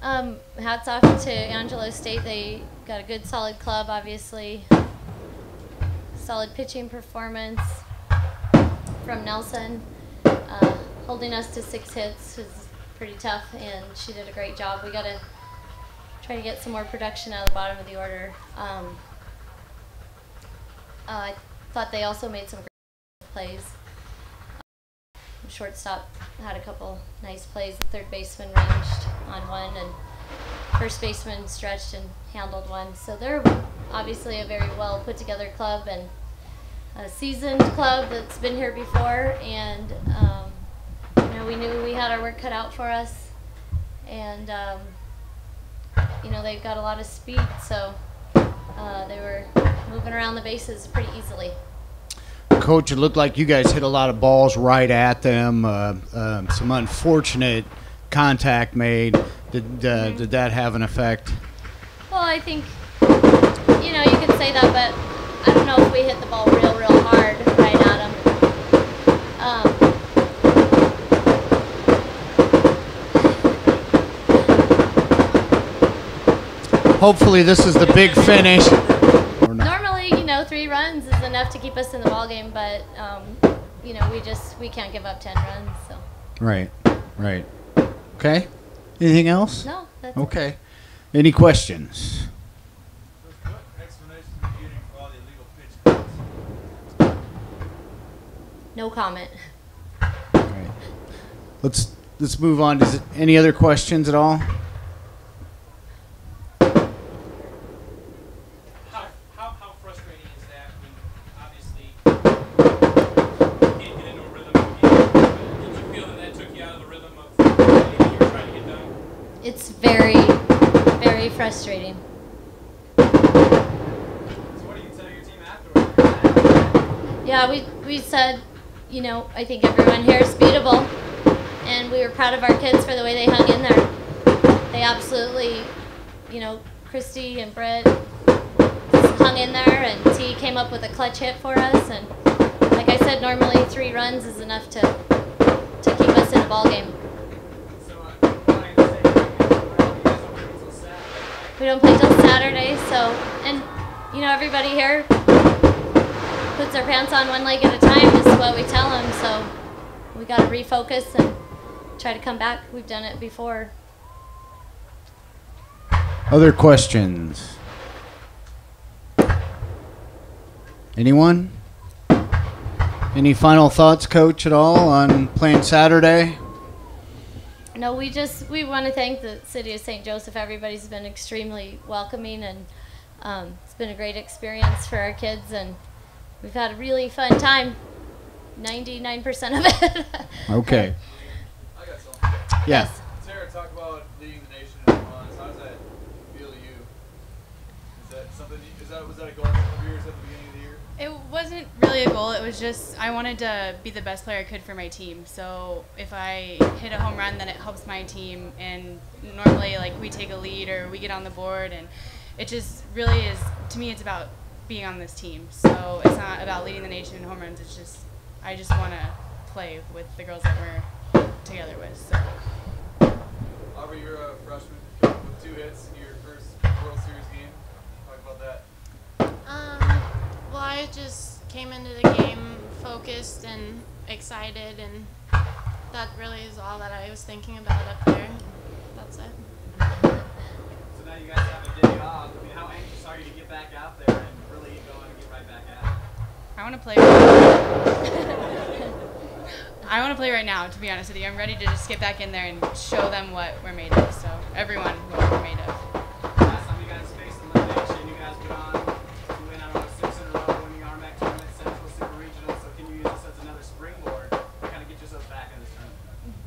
Um, hats off to Angelo State. They got a good, solid club, obviously. Solid pitching performance from Nelson. Uh, holding us to six hits was pretty tough, and she did a great job. We got to try to get some more production out of the bottom of the order. Um, uh, I thought they also made some great plays. Shortstop had a couple nice plays. The third baseman ranged on one, and first baseman stretched and handled one. So they're obviously a very well put together club and a seasoned club that's been here before. And um, you know, we knew we had our work cut out for us, and um, you know they've got a lot of speed, so uh, they were moving around the bases pretty easily. Coach, it looked like you guys hit a lot of balls right at them. Uh, um, some unfortunate contact made. Did uh, Mm-hmm. did that have an effect? Well, I think you know you can say that, but I don't know if we hit the ball real, real hard right at him. Um, Hopefully, this is the big finish. Or not. normally, you know, three runs is enough to keep us in the ball game, but um, you know, we just we can't give up ten runs. So Right, right. Okay. Anything else? no, that's it. Okay. Any questions? What explanation are you getting for all the illegal pitch counts? no comment. All right. Let's let's move on. Does it, any other questions at all? Afterwards? Yeah, we, we said, you know, I think everyone here is beatable. And we were proud of our kids for the way they hung in there. They absolutely, you know, Christy and Britt hung in there, and T came up with a clutch hit for us. And like I said, normally three runs is enough to, to keep us in a ball game. We don't play till Saturday, so and you know everybody here puts their pants on one leg at a time This is what we tell them. So we got to refocus and try to come back. We've done it before. Other questions? Anyone? Any final thoughts, Coach, at all on playing Saturday? No, we just we want to thank the city of St. Joseph. Everybody's been extremely welcoming, and um, it's been a great experience for our kids, and we've had a really fun time. Ninety-nine percent of it. Okay. I got something. Yeah. Yes. Tara, talk about leading the nation in runs. How does that feel to you? Is that something? Is that was that a goal of yours at the beginning of the year? It wasn't really a goal. It was just I wanted to be the best player I could for my team. So if I hit a home run, then it helps my team. And normally, like we take a lead or we get on the board, and it just really is. To me, it's about being on this team. So it's not about leading the nation in home runs. It's just I just want to play with the girls that we're together with. So Aubree, you're a freshman with two hits in your first World Series game. Talk about that. Um, well, I just came into the game focused and excited, and that really is all that I was thinking about up there. That's it. So now you guys have a day off. I mean, how anxious are you to get back out there and really get going and get right back at it? I want to play. I want to play right now. To be honest with you, I'm ready to just get back in there and show them what we're made of. So everyone, what we're made of.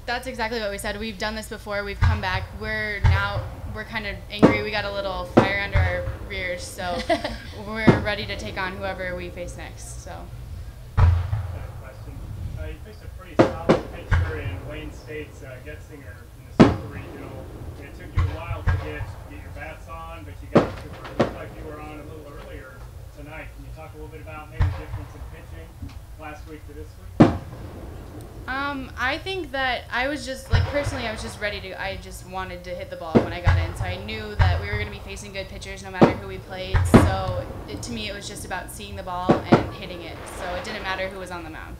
That's exactly what we said. We've done this before. We've come back. We're now we're kind of angry. We got a little fire under our rears, so we're ready to take on whoever we face next. So. Question. Uh, you faced a pretty solid pitcher in Wayne State's uh, Getzinger in the Super Regional. It took you a while to get get your bats on, but you got to it looked like you were on a little earlier tonight. Can you talk a little bit about maybe the difference in pitching last week to this week? Um, I think that I was just like personally, I was just ready to. I just wanted to hit the ball when I got in, so I knew that we were going to be facing good pitchers no matter who we played. So it, to me, it was just about seeing the ball and hitting it. So it didn't matter who was on the mound.